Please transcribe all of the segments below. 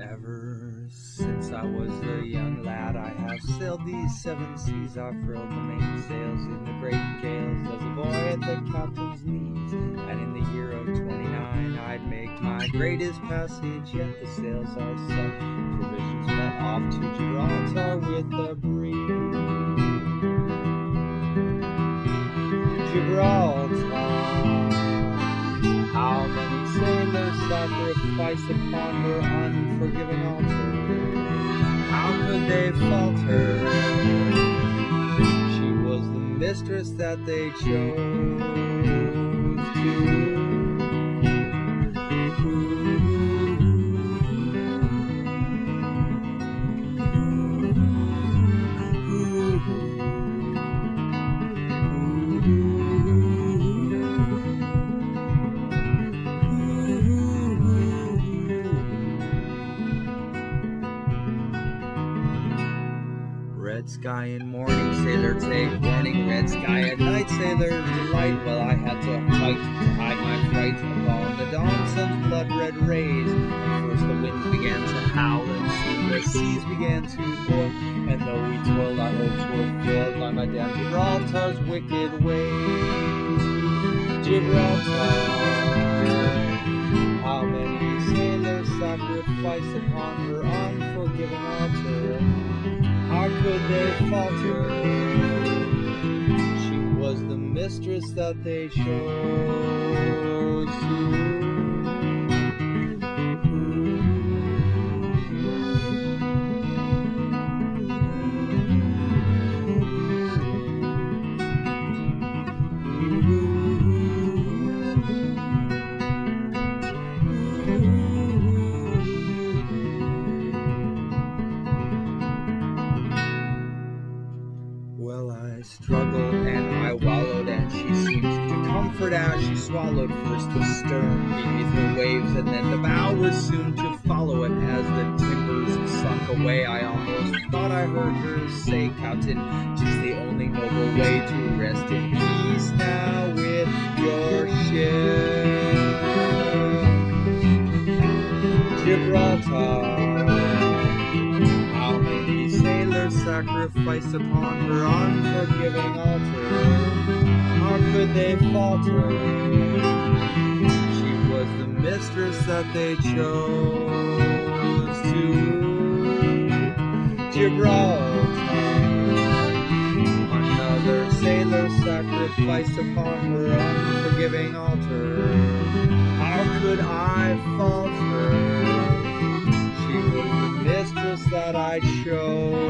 Ever since I was a young lad, I have sailed these seven seas. I've furled the mainsails in the great gales as a boy at the captain's knees. And in the year of 29, I'd make my greatest passage. Yet the sails are set, provisions went off to Gibraltar with the breeze. Gibraltar. Sacrifice upon her unforgiving altar? How could they falter? She was the mistress that they chose to. Sky in morning, sailor take warning. Red sky at night, sailor delight. Well, I had to fight to hide my fright upon the dawn sun's blood red rays. And first the winds began to howl, and soon the seas began to boil. And though we toiled, our hopes were filled by my damn Gibraltar's wicked ways. Gibraltar, how many sailors sacrifice upon her unforgiving they falter? She was the mistress that they chose to. As she swallowed first the stern beneath her waves, and then the bow was soon to follow it as the timbers sunk away. I almost thought I heard her say, Captain, 'tis the only noble way to rest in peace now with your ship. Gibraltar. Sailors sacrificed upon her unforgiving altar? How could they falter? She was the mistress that they chose to Gibraltar. Another sailor sacrificed upon her unforgiving altar. How could I falter? She was the mistress that I chose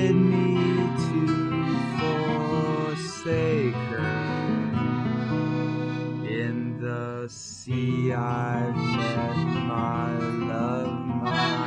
tempted me to forsake her. In the sea I met my love, my